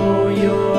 You. your